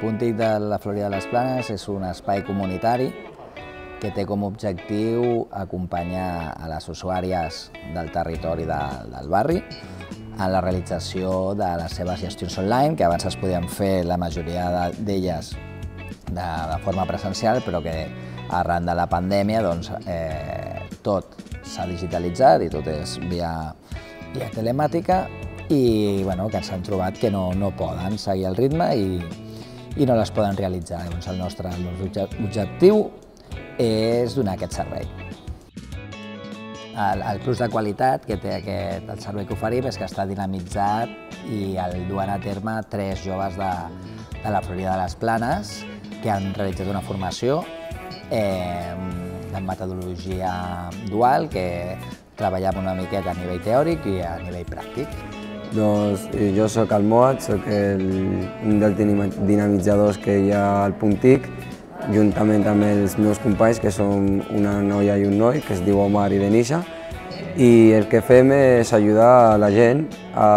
Puntic de la Florida de les Planes és un espai comunitari que té com a objectiu acompanyar a les usuàries del territori de, del barri en la realització de les seves gestions online, que abans es podien fer la majoria d'elles de, de forma presencial, però que arran de la pandèmia doncs, eh, tot s'ha digitalitzat i tot és via, via telemàtica i bueno, que s'han trobat que no, no poden seguir el ritme i, i no les poden realitzar. Llavors el nostre, el nostre objectiu és donar aquest servei. El, el plus de qualitat que té aquest, el servei que oferim és que està dinamitzat i el duen a terme tres joves de, de la Florida de les Planes que han realitzat una formació eh, de metodologia dual que treballem una miqueta a nivell teòric i a nivell pràctic. Doncs jo sóc el Moat, sóc el, un dels dinamitzadors que hi ha al Puntic juntament amb els meus companys, que són una noia i un noi, que es diu Omar i Denisa, i el que fem és ajudar a la gent a,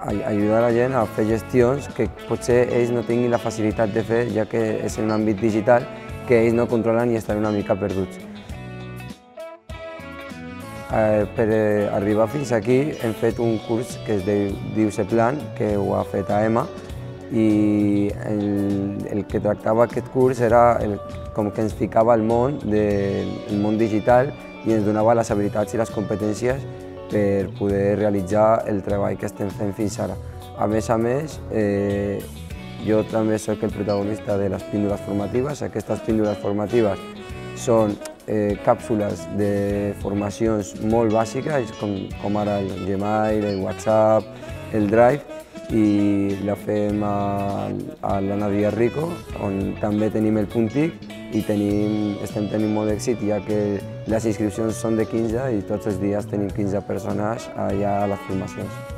a ajudar la gent a fer gestions que potser ells no tinguin la facilitat de fer, ja que és en un àmbit digital, que ells no controlen i estan una mica perduts. Eh, per arribar fins aquí hem fet un curs que es diu, diu Seplan, que ho ha fet a EMA, i el, el que tractava aquest curs era el, com que ens ficava al món del món digital i ens donava les habilitats i les competències per poder realitzar el treball que estem fent fins ara. A més a més, eh, jo també sóc el protagonista de les píndoles formatives. Aquestes píndoles formatives són eh, càpsules de formacions molt bàsiques, com, com ara el Gmail, el WhatsApp, el Drive, i la fem a, a la Nadia Rico, on també tenim el Puntic i tenim, estem tenint molt d'èxit, ja que les inscripcions són de 15 i tots els dies tenim 15 persones allà a les formacions.